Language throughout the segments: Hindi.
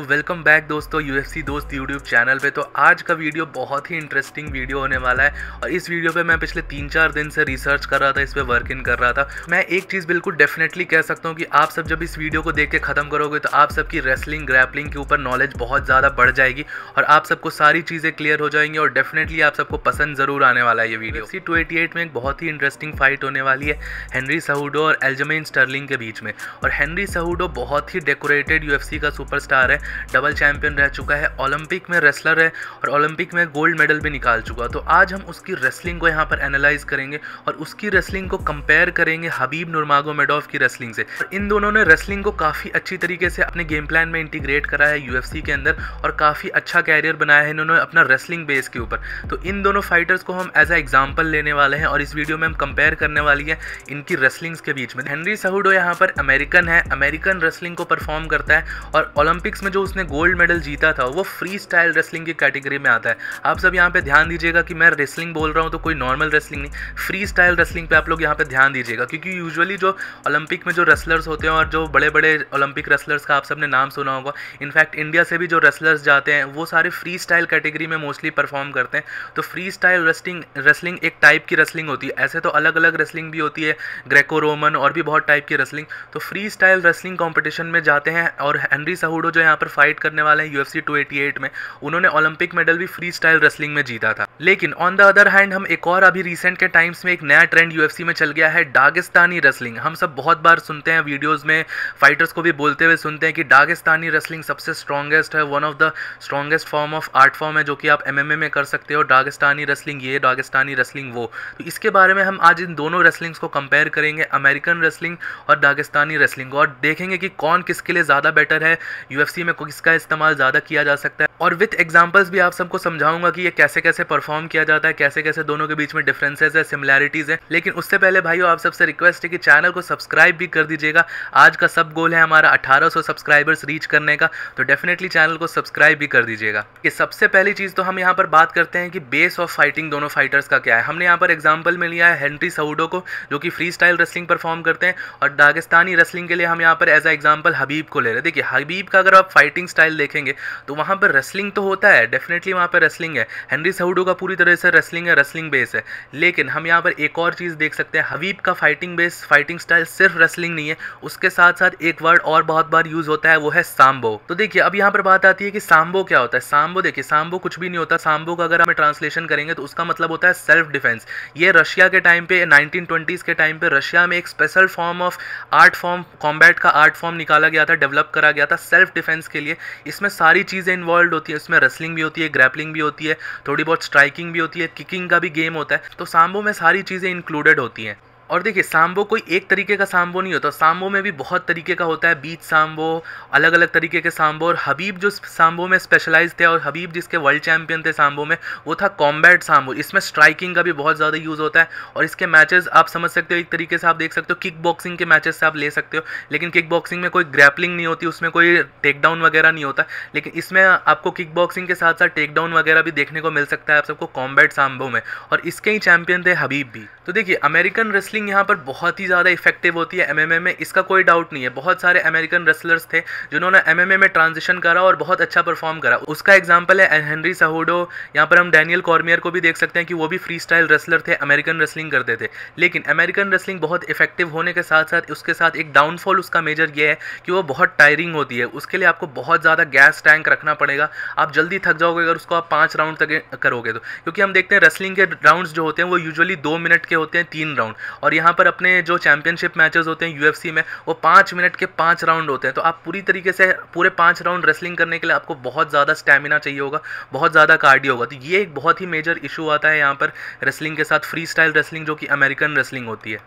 वेलकम बैक दोस्तों यू यूएफसी दोस्त यूट्यूब चैनल पे। तो आज का वीडियो बहुत ही इंटरेस्टिंग वीडियो होने वाला है और इस वीडियो पे मैं पिछले तीन चार दिन से रिसर्च कर रहा था, इस पर वर्क इन कर रहा था। मैं एक चीज़ बिल्कुल डेफिनेटली कह सकता हूँ कि आप सब जब इस वीडियो को देख के ख़त्म करोगे तो आप सबकी रेसलिंग ग्रैपलिंग के ऊपर नॉलेज बहुत ज़्यादा बढ़ जाएगी और आप सबको सारी चीज़ें क्लियर हो जाएँगी और डेफिनेटली आप सबको पसंद ज़रूर आने वाला है ये वीडियो। सी टू में एक बहुत ही इंटरेस्टिंग फाइट होने वाली है हेनरी सहूडो और एल्जमेन स्टर्लिंग के बीच में। और हेनरी सहूडो बहुत ही डेकोरेटेड UFC का सुपरस्टार है। डबल चैंपियन रह चुका है, ओलंपिक में रेसलर है और ओलंपिक में गोल्ड मेडल भी निकाल चुका। तो आज हम उसकी रेसलिंग को यहाँ पर एनालाइज करेंगे और उसकी रेसलिंग को कंपेयर करेंगे हबीब नुरमागो मेडोफ की रेसलिंग से। और इन दोनों ने रेसलिंग को काफ़ी अच्छी तरीके से अपने गेम प्लान में इंटीग्रेट करा है यूएफसी के अंदर और काफ़ी अच्छा कैरियर बनाया है इन्होंने अपना रेसलिंग बेस के ऊपर। तो इन दोनों फाइटर्स को हम एज अ एग्ज़ाम्पल लेने वाले हैं और इस वीडियो में हम कंपेयर करने वाली है इनकी रेसलिंग्स के बीच में। हेनरी सहूडो यहाँ पर अमेरिकन है। अमेरिकन रेसलिंग को परफॉर्म करता है और ओलंपिक्स में जो उसने गोल्ड मेडल जीता था, वो फ्री स्टाइल रेसलिंग की कैटेगरी में आता है। आप सब यहाँ पे ध्यान दीजिएगा कि मैं रेसलिंग बोल रहा हूँ तो कोई नॉर्मल रेसलिंग नहीं। फ्री स्टाइल रेसलिंग पे आप लोग यहाँ पे ध्यान दीजिएगा, क्योंकि यूजुअली जो ओलंपिक में जो रेसलर्स होते हैं और जो बड़े बड़े ओलंपिक रेसलर्स का आप सबने नाम सुना होगा इनफैक्ट इंडिया से भी जो रेसलर्स जाते हैं, वो सारे फ्री स्टाइल कैटेगरी में मोस्टली परफॉर्म करते हैं। तो फ्री स्टाइल रेसलिंग रेसलिंग एक टाइप की रेसलिंग होती है। ऐसे तो अलग अलग रेसलिंग भी होती है ग्रेको रोमन और भी बहुत टाइप की रेसलिंग तो फ्री स्टाइल रेसलिंग कॉम्पिटिशन में जाते हैं और हेनरी सहूडो जो यहाँ पर फाइट करने वाले हैं यूएफसी 288 में। उन्होंने ओलंपिक मेडल भी फ्री स्टाइल रेसलिंग में जीता था। लेकिन ऑन द अदर हैंड हम एक और अभी रिसेंट के टाइम्स में एक नया ट्रेंड यूएफसी में चल गया है डागिस्तानी रेसलिंग हम सब बहुत बार सुनते हैं वीडियोस में फाइटर्स को भी बोलते हुए सुनते हैं कि डागिस्तानी रेसलिंग सबसे स्ट्रॉन्गेस्ट है one of the strongest form of art form है जो कि आप एमएमए में कर सकते हो। डागिस्तानी रेसलिंग ये डागिस्तानी रेसलिंग वो। तो इसके बारे में हम आज इन दोनों रेसलिंग्स को कंपेयर करेंगे अमेरिकन रेसलिंग और डागिस्तानी रेसलिंग और देखेंगे कि कौन किसके लिए ज़्यादा बेटर है यूएफसी में किसका इस्तेमाल ज़्यादा किया जा सकता है? और विथ एग्जाम्पल्स भी आप सबको समझाऊँगा कि ये कैसे कैसे परफॉर्म किया जाता है, कैसे कैसे दोनों के बीच में डिफरेंसेस है सिमिलैरिटीज़ है। लेकिन उससे पहले भाइयों, आप सबसे रिक्वेस्ट है कि चैनल को सब्सक्राइब भी कर दीजिएगा। आज का सब गोल है हमारा 1800 सब्सक्राइबर्स रीच करने का। तो डेफिनेटली चैनल को सब्सक्राइब भी कर दीजिएगा। कि सबसे पहली चीज़ तो हम यहाँ पर बात करते हैं कि बेस ऑफ़ फाइटिंग दोनों फाइटर्स का क्या है। हमने यहाँ पर एग्ज़ाम्पल में लिया है हेनरी सऊडो को, जो कि फ्री स्टाइल रेसलिंग परफॉर्म करते हैं। और दागिस्तानी रेसलिंग के लिए हम यहाँ पर एज अ एग्ज़ाम्पल हबीब को ले रहे हैं। देखिए हबीब का अगर आप फाइटिंग स्टाइल देखेंगे तो वहाँ पर रेसलिंग तो होता है डेफिनेटली वहाँ पर रेसलिंग है। हेनरी सऊडो का पूरी तरह से रेसलिंग है रेसलिंग बेस है। लेकिन हम यहाँ पर एक और चीज़ देख सकते हैं हबीब का फाइटिंग बेस फाइटिंग स्टाइल सिर्फ़ रेसलिंग नहीं है। उसके साथ साथ एक वर्ड और बहुत बार यूज़ होता है, वो है सांबो तो देखिए, अब यहाँ पर बात आती है कि सांबो क्या होता है। सांबो देखिए सांबो कुछ भी नहीं होता। सांबो का अगर हमें ट्रांसलेशन करेंगे तो उसका मतलब होता है सेल्फ डिफेंस ये रशिया के टाइम पे नाइनटीन के टाइम पे रशिया में एक special form of art form combat का आर्ट फॉर्म निकाला गया था डेवलप करा गया था सेल्फ डिफेंस के लिए। इसमें सारी चीज़ें इन्वॉल्व होती है इसमें रेसलिंग भी होती है ग्रैपलिंग भी होती है, थोड़ी बहुत स्ट्राइकिंग भी होती है किकिंग का भी गेम होता है। तो सांबो में सारी चीज़ें इंक्लूडेड होती हैं। और देखिए, सांबो कोई एक तरीके का सांबो नहीं होता। सांबो में भी बहुत तरीके का होता है, बीच सांबो अलग अलग तरीके के सांबो। और हबीब जो सांबो में स्पेशलाइज थे और हबीब जिसके वर्ल्ड चैंपियन थे सांबो में, वो था कॉम्बैट सांबो। इसमें स्ट्राइकिंग का भी बहुत ज़्यादा यूज़ होता है और इसके मैचेस आप समझ सकते हो, एक तरीके से आप देख सकते हो किक बॉक्सिंग के मैचेस से आप ले सकते हो। लेकिन किक बॉक्सिंग में कोई ग्रैपलिंग नहीं होती, उसमें कोई टेकडाउन वगैरह नहीं होता। लेकिन इसमें आपको किक बॉक्सिंग के साथ साथ टेकडाउन वगैरह भी देखने को मिल सकता है आप सबको कॉम्बैट सांबो में। और इसके ही चैंपियन थे हबीब भी। तो देखिए अमेरिकन रेसलिंग यहाँ पर बहुत ही ज़्यादा इफ़ेक्टिव होती है एमएमए में, इसका कोई डाउट नहीं है। बहुत सारे अमेरिकन रेसलर्स थे जिन्होंने एमएमए में ट्रांजिशन करा और बहुत अच्छा परफॉर्म करा। उसका एग्ज़ाम्पल है हेनरी सहोडो यहाँ पर हम डैनियल कॉर्मियर को भी देख सकते हैं कि वो भी फ्री स्टाइल रेसलर थे अमेरिकन रेसलिंग करते थे। लेकिन अमेरिकन रेसलिंग बहुत इफ़ेक्टिव होने के साथ साथ उसके साथ एक डाउनफॉल उसका मेजर ये है कि वो बहुत टायरिंग होती है। उसके लिए आपको बहुत ज़्यादा गैस टैंक रखना पड़ेगा। आप जल्दी थक जाओगे अगर उसको आप पाँच राउंड तक करोगे तो। क्योंकि हम देखते हैं रेसलिंग के राउंड जो होते हैं वो यूजुअली दो मिनट के होते हैं, तीन राउंड और यहाँ पर अपने जो चैंपियनशिप मैचेस होते हैं यूएफसी में, वो पाँच मिनट के पाँच राउंड होते हैं। तो आप पूरी तरीके से पूरे पाँच राउंड रेसलिंग करने के लिए आपको बहुत ज़्यादा स्टैमिना चाहिए होगा, बहुत ज़्यादा कार्डियो होगा। तो ये एक बहुत ही मेजर इशू आता है यहाँ पर रेसलिंग के साथ फ्री स्टाइल रेसलिंग जो कि अमेरिकन रेसलिंग होती है।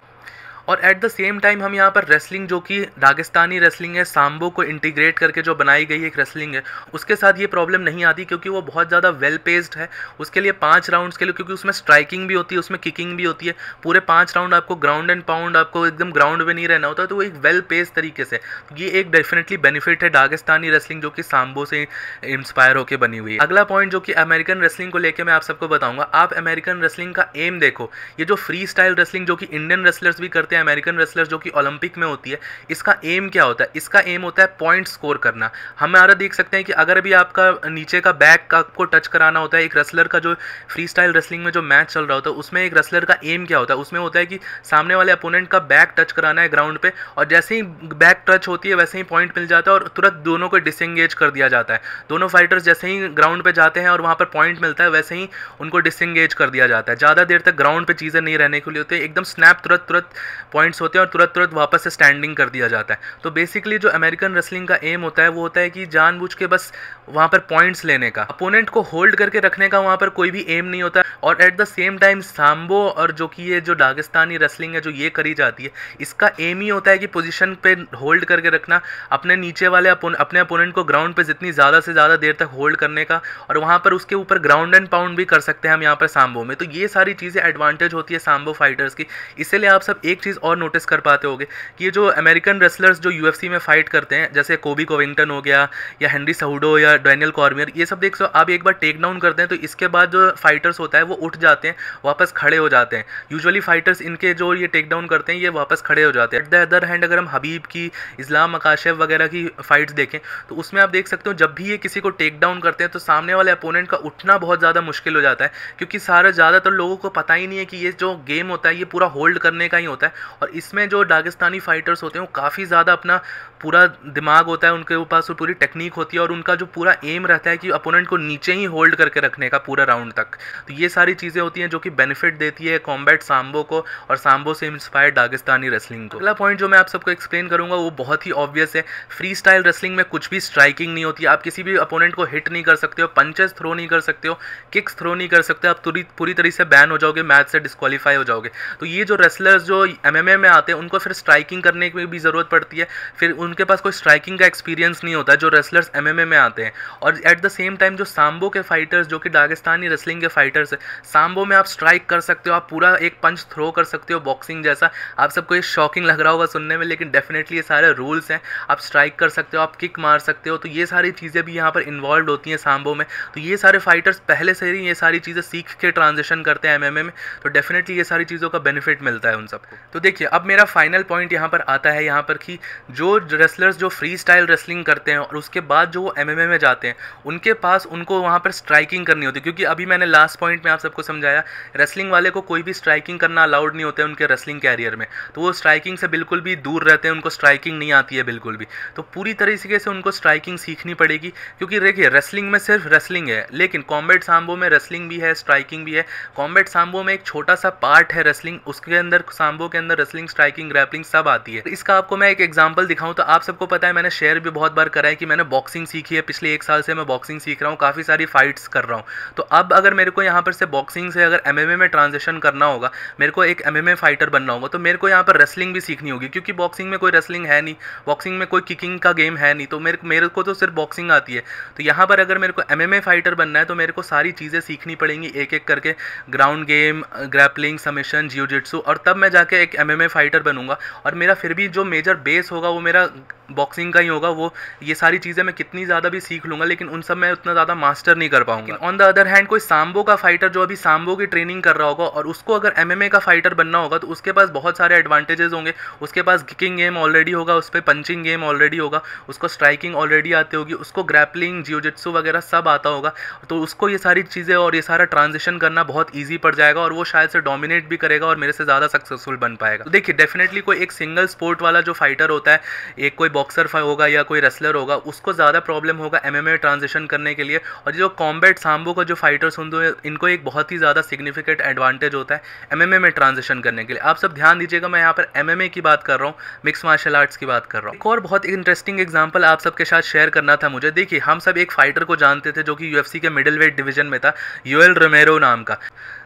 और एट द सेम टाइम हम यहाँ पर रेसलिंग जो कि दागिस्तानी रेसलिंग है सांबो को इंटीग्रेट करके जो बनाई गई एक रेसलिंग है, उसके साथ ये प्रॉब्लम नहीं आती क्योंकि वो बहुत ज़्यादा वेल पेस्ड है। उसके लिए पाँच राउंड्स के लिए, क्योंकि उसमें स्ट्राइकिंग भी होती है, उसमें किकिंग भी होती है। पूरे पाँच राउंड आपको ग्राउंड एंड पाउंड आपको एकदम ग्राउंड में नहीं रहना होता तो वो एक वेल पेस्ड तरीके से। ये एक डेफिनेटली बेनिफिट है दागिस्तानी रेसलिंग जो कि सांबो से इंस्पायर होकर बनी हुई है। अगला पॉइंट जो कि अमेरिकन रेसलिंग को लेकर मैं आप सबको बताऊँगा, आप अमेरिकन रेसलिंग का एम देखो। ये जो फ्री स्टाइल रेसलिंग जो कि इंडियन रेसलर्स भी करते हैं हैं अमेरिकन रेसलर जो कि ओलंपिक में होती है, इसका एम क्या होता है? इसका एम होता है पॉइंट स्कोर करना। हमारा देख सकते हैं कि अगर अभी आपका नीचे का बैक का आपको टच कराना होता है, एक रेसलर का जो फ्री स्टाइल रेसलिंग में जो मैच चल रहा होता है, उसमें एक रेसलर का एम क्या होता है? उसमें होता है कि सामने वाले अपोनेंट का बैक टच कराना है ग्राउंड पे, और जैसे ही बैक टच होती है, वैसे ही पॉइंट मिल जाता है और तुरंत दोनों को डिसंगेज कर दिया जाता है। दोनों फाइटर्स जैसे ही ग्राउंड पे जाते हैं और वहाँ पर पॉइंट मिलता है, वैसे ही उनको डिसंगेज कर दिया जाता है। ज़्यादा देर तक ग्राउंड पे चीज़ें नहीं रहने के लिए होती, एकदम स्नैप तुरंत तुरंत पॉइंट्स होते हैं और तुरंत तुरंत वापस से स्टैंडिंग कर दिया जाता है। तो बेसिकली जो अमेरिकन रेसलिंग का एम होता है, वो होता है कि जानबूझ के बस वहाँ पर पॉइंट्स लेने का। अपोनेंट को होल्ड करके रखने का वहाँ पर कोई भी एम नहीं होता और at the same time sambo और जो कि ये जो दागिस्तानी रेसलिंग है, जो ये करी जाती है, इसका एम ही होता है कि पोजिशन पे होल्ड करके रखना, अपने नीचे वाले अपने अपोनेंट को ग्राउंड पे जितनी ज़्यादा से ज़्यादा देर तक होल्ड करने का और वहाँ पर उसके ऊपर ग्राउंड एंड पाउंड भी कर सकते हैं हम यहाँ पर सांबो में। तो ये सारी चीज़ें एडवांटेज होती है सांबो फाइटर्स की। इसीलिए आप सब एक चीज़ और नोटिस कर पाते होगे कि ये जो अमेरिकन रेसलर्स जो यूएफसी में फाइट करते हैं, जैसे कोबी कोविंगटन हो गया या हेनरी सहुडो या डैनियल कॉर्मियर ये सब देख सो, आप एक बार टेक डाउन करते हैं तो इसके बाद जो फाइटर्स होता है वो उठ जाते हैं, वापस खड़े हो जाते हैं। यूजुअली फाइटर्स इनके जो ये टेक डाउन करते हैं, ये वापस खड़े हो जाते हैं। एट द अदर हैंड अगर हम हबीब की इस्लाम मकाशेव वगैरह की फाइट्स देखें तो उसमें आप देख सकते हो, जब भी ये किसी को टेक डाउन करते हैं तो सामने वाले अपोनेंट का उठना बहुत ज़्यादा मुश्किल हो जाता है, क्योंकि सारा ज़्यादातर लोगों को पता ही नहीं है कि ये जो गेम होता है, ये पूरा होल्ड करने का ही होता है। और इसमें जो दागिस्तानी फाइटर्स होते हैं, वो काफ़ी ज़्यादा अपना पूरा दिमाग होता है उनके पास, वो पूरी टेक्निक होती है और उनका जो पूरा एम रहता है कि अपोनेंट को नीचे ही होल्ड करके रखने का पूरा राउंड तक। तो ये सारी चीज़ें होती हैं जो कि बेनिफिट देती है कॉम्बैट सांबो को और सांबो से इंस्पायर्ड दागिस्तानी रेसलिंग को। अगला पॉइंट जो मैं आप सबको एक्सप्लेन करूँगा, वो बहुत ही ऑब्वियस है। फ्री स्टाइल रेसलिंग में कुछ भी स्ट्राइकिंग नहीं होती। आप किसी भी अपोनेंट को हिट नहीं कर सकते हो पंचेस थ्रो नहीं कर सकते हो किक्स थ्रो नहीं कर सकते, आप पूरी तरीके से बैन हो जाओगे मैच से डिस्कालीफाई हो जाओगे। तो ये जो रेसलर्स जो एम में आते हैं, उनको फिर स्ट्राइकिंग करने की भी ज़रूरत पड़ती है। फिर उनके पास कोई स्ट्राइकिंग का एक्सपीरियंस नहीं होता, जो रेसलर्स एम में आते हैं। और एट द सेम टाइम जो सांबो के फाइटर्स जो कि दागिस्तानी रेसलिंग के फाइटर्स है सांबो में आप स्ट्राइक कर सकते हो, आप पूरा एक पंच थ्रो कर सकते हो बॉक्सिंग जैसा। आप सबको ये शॉकिंग लग रहा होगा सुनने में, लेकिन डेफिनेटली ये सारे रूल्स हैं। आप स्ट्राइक कर सकते हो, आप किक मार सकते हो तो ये सारी चीज़ें भी यहाँ पर इन्वॉल्व होती हैं सांबो में। तो ये सारे फाइटर्स पहले से ही ये सारी चीज़ें सीख के ट्रांजेक्शन करते हैं एमएमए में तो डेफिनेटली ये सारी चीज़ों का बेनिफिट मिलता है उन सबको। तो देखिए, अब मेरा फाइनल पॉइंट यहाँ पर आता है, यहाँ पर कि जो रेसलर्स जो फ्री स्टाइल रेसलिंग करते हैं और उसके बाद जो वो एमएमए में जाते हैं, उनके पास उनको वहाँ पर स्ट्राइकिंग करनी होती है। क्योंकि अभी मैंने लास्ट पॉइंट में आप सबको समझाया रेसलिंग वाले को कोई भी स्ट्राइकिंग करना अलाउड नहीं होता है उनके रेसलिंग कैरियर में। तो वो स्ट्राइकिंग से बिल्कुल भी दूर रहते हैं, उनको स्ट्राइकिंग नहीं आती है बिल्कुल भी। तो पूरी तरीके से उनको स्ट्राइकिंग सीखनी पड़ेगी, क्योंकि देखिए रेसलिंग में सिर्फ़ रेसलिंग है, लेकिन कॉम्बेट सांबो में रेसलिंग भी है स्ट्राइकिंग भी है। कॉम्बेट सांबो में एक छोटा सा पार्ट है रेसलिंग उसके अंदर सांबो के अंदर रेसलिंग स्ट्राइकिंग ग्रैपलिंग सब आती है। इसका आपको मैं एक एग्ज़ाम्पल दिखाऊँ तो आप सबको पता है, मैंने शेयर भी बहुत बार करा है कि मैंने बॉक्सिंग सीखी है। पिछले एक साल से मैं बॉक्सिंग सीख रहा हूँ, काफ़ी सारी फाइट्स कर रहा हूँ। तो अब अगर मेरे को यहाँ पर से बॉक्सिंग से अगर एमएमए में ट्रांजेक्शन करना होगा, मेरे को एक एमएमए फाइटर बनना होगा तो मेरे को यहाँ पर रेसलिंग भी सीखनी होगी। क्योंकि बॉक्सिंग में कोई रेसलिंग है नहीं बॉक्सिंग में कोई किकिंग का गेम है नहीं तो मेरे मेरे को तो सिर्फ़ बॉक्सिंग आती है। तो यहाँ पर अगर मेरे को एमएमए फाइटर बनना है तो मेरे को सारी चीज़ें सीखनी पड़ेंगी एक एक करके ग्राउंड गेम ग्रैपलिंग समिशन जियो और तब मैं जाके एक एम फाइटर बनूँगा। और मेरा फिर भी जो मेजर बेस होगा, वो मेरा बॉक्सिंग का ही होगा, वो, ये सारी चीज़ें मैं कितनी ज़्यादा भी सीख लूँगा, लेकिन उन सब मैं उतना ज़्यादा मास्टर नहीं कर पाऊँगा। ऑन द अदर हैंड कोई सांबो का फाइटर जो अभी सांबो की ट्रेनिंग कर रहा होगा, और उसको अगर एम का फाइटर बनना होगा तो उसके पास बहुत सारे एडवांटेजेस होंगे। उसके पास किकिंग गेम ऑलरेडी होगा, उस पर पंचिंग गेम ऑलरेडी होगा, उसको स्ट्राइकिंग ऑलरेडी आती होगी, उसको ग्रैपलिंग जियोजिट्सू वगैरह सब आता होगा तो उसको ये सारी चीज़ें और ये सारा ट्रांजेक्शन करना बहुत ईजी पड़ जाएगा, और वो शायद से डोमिनेट भी करेगा, और मेरे से ज़्यादा सक्सेसफुल बन पाएगा। तो देखिए डेफिनेटली कोई एक सिंगल स्पोर्ट वाला जो फाइटर होता है, एक कोई बॉक्सर होगा या कोई रेसलर होगा, उसको ज़्यादा प्रॉब्लम होगा एम ट्रांजेक्शन करने के लिए। और जो कॉम्बैट सांबो का जो फाइटर्स होंगे, इनको एक बहुत ही ज़्यादा सिग्निफिकेंट एडवांटेज होता है एमएमए में ट्रांजेक्शन करने के लिए। आप सब ध्यान दीजिएगा, मैं यहाँ पर एमएमए की बात कर रहा हूँ मिक्स मार्शल आर्ट्स की बात कर रहा हूँ। एक और बहुत इंटरेस्टिंग एग्ज़ाम्पल आप सबके साथ शेयर करना था मुझे। देखिए, हम सब एक फाइटर को जानते थे जो कि यूएफसी के मिडिल वेट डिवीज़न में था यूएल रोमेरो नाम का।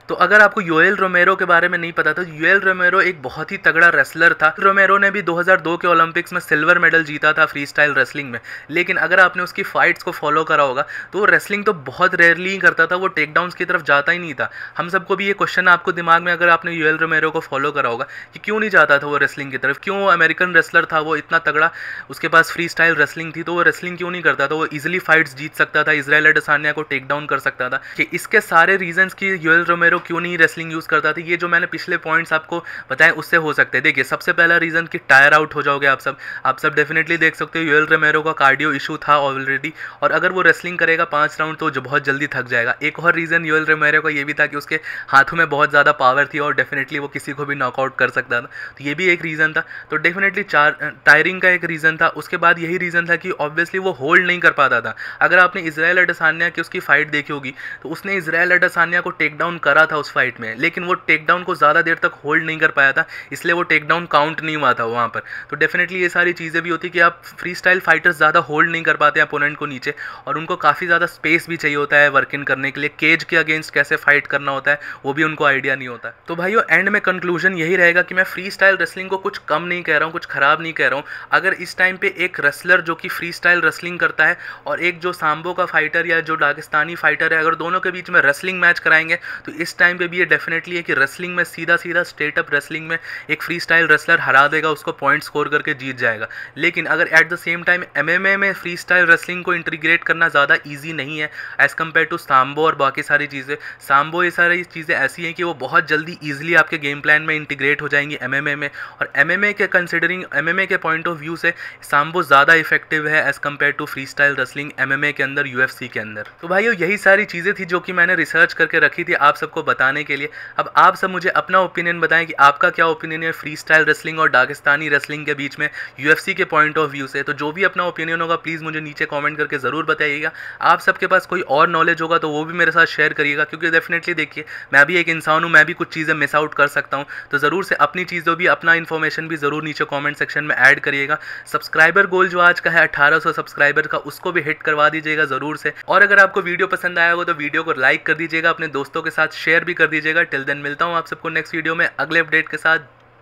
तो अगर आपको यूएल रोमेरो के बारे में नहीं पता तो यूएल रोमेरो एक बहुत ही तगड़ा रेसलर था। रोमेरो ने भी 2002 के ओलंपिक्स में सिल्वर मेडल जीता था फ्री स्टाइल रेसलिंग में। लेकिन अगर आपने उसकी फाइट्स को फॉलो करा होगा तो वो रेसलिंग तो बहुत रेयरली करता था, वो टेक की तरफ़ जाता ही नहीं था। हम सबको भी ये क्वेश्चन आपको दिमाग में अगर आपने यूएल रोमेरो को फॉलो करा होगा, कि क्यों नहीं जाता था वो रेसलिंग की तरफ़? क्यों अमेरिकन रेसलर था वो इतना तगड़ा? उसके पास फ्री स्टाइल रेसलिंग थी तो वो रेसलिंग क्यों नहीं करता था? वो इजिली फाइट्स जीत सकता था इसराइल एडसानिया को टेक डाउन कर सकता था। कि इसके सारे रीजन की यूएल रोमेरो रेमेरो क्यों नहीं रेसलिंग यूज़ करता था? ये जो मैंने पिछले पॉइंट्स आपको बताए, उससे हो सकते हैं। देखिए, सबसे पहला रीज़न कि टायर आउट हो जाओगे आप सब आप सब डेफिनेटली देख सकते हो यूएल रेमेरो का कार्डियो इशू था ऑलरेडी और अगर वो रेसलिंग करेगा पाँच राउंड तो जो, बहुत जल्दी थक जाएगा। एक और रीज़न यूएल रेमेरो का ये भी था कि उसके हाथों में बहुत ज़्यादा पावर थी और डेफिनेटली वो किसी को भी नॉकआउट कर सकता था। तो ये भी एक रीज़न था। तो डेफिनेटली चार टायरिंग का एक रीज़न था। उसके बाद यही रीज़न था कि ऑब्वियसली वो होल्ड नहीं कर पाता था। अगर आपने इसराइल अडसानिया की उसकी फाइट देखी होगी तो उसने इसराइल अडसानिया को टेक डाउन करा था उस फाइट में, लेकिन वो टेक डाउन को ज़्यादा देर तक होल्ड नहीं कर पाया था, इसलिए वो टेक डाउन काउंट नहीं हुआ था वहाँ पर। तो डेफिनेटली ये सारी चीज़ें भी होती कि आप फ्री स्टाइल फाइटर्स ज़्यादा होल्ड नहीं कर पाते अपोनेंट को नीचे, और उनको काफ़ी ज़्यादा स्पेस भी चाहिए होता है वर्क इन करने के लिए केज के अगेंस्ट कैसे फाइट करना होता है, वो भी उनको आइडिया नहीं होता। तो भाइयों एंड में कंक्लूजन यही रहेगा कि मैं फ्री स्टाइल रेसलिंग को कुछ कम नहीं कह रहा हूँ, कुछ ख़राब नहीं कह रहा हूँ। अगर इस टाइम पे एक रेसलर जो कि फ्री स्टाइल रेसलिंग करता है, और एक जो सांबो का फाइटर या जो डागिस्तानी फाइटर है, अगर दोनों के बीच में रेसलिंग मैच कराएँगे तो इस टाइम पे भी ये डेफिनेटली है कि रेसलिंग में सीधा सीधा स्टेट अप रेसलिंग में एक फ्री स्टाइल रेसलर हरा देगा, उसको पॉइंट स्कोर करके जीत जाएगा। लेकिन अगर at the same time MMA में फ्री स्टाइल रेसलिंग को इंटीग्रेट करना ज़्यादा ईजी नहीं है एज़ कंपेयर टू सांबो और बाकी सारी चीज़ें सांबो ये सारी चीज़ें ऐसी हैं कि वो बहुत जल्दी ईजिली आपके गेम प्लान में इंटीग्रेट हो जाएँगी एमएमए में। और एमएमए के कंसिडरिंग एम के पॉइंट ऑफ़ व्यू से सांबो ज़्यादा इफ़ेक्टिव है as compare to freestyle wrestling M के अंदर यूएफसी के अंदर। तो भाई यही सारी चीज़ें थी जो कि मैंने रिसर्च करके रखी थी। आप सबको बताने के लिए। अब आप सब मुझे अपना ओपिनियन बताएँ कि आपका क्या ओपिनियन है फ्री स्टाइल रेसलिंग और डागिस्तानी रेसलिंग के बीच में यूएफसी के पॉइंट ऑफ़ व्यू से। तो जो भी अपना ओपिनियन होगा प्लीज़ मुझे नीचे कॉमेंट करके ज़रूर बताइएगा। आप सबके पास कोई और नॉलेज होगा तो वो भी मेरे साथ शेयर करिएगा, क्योंकि डेफिनेटली देखिए, मैं भी एक इंसान हूँ, मैं भी कुछ चीज़ें मिस आउट कर सकता हूँ। तो ज़रूर से अपनी चीज़ों भी, अपना इन्फॉर्मेशन भी ज़रूर नीचे कॉमेंट सेक्शन में ऐड करिएगा। सब्सक्राइबर गोल जो आज का है, अठारह सब्सक्राइबर का, उसको भी हिट करवा दीजिएगा ज़रूर से। और अगर आपको वीडियो पसंद आया हो तो वीडियो को लाइक कर दीजिएगा, अपने दोस्तों के साथ शेयर भी कर दीजिएगा। टिल देन मिलता हूँ आप सबको नेक्स्ट वीडियो में। अगले अपडेट के साथ।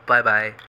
Bye bye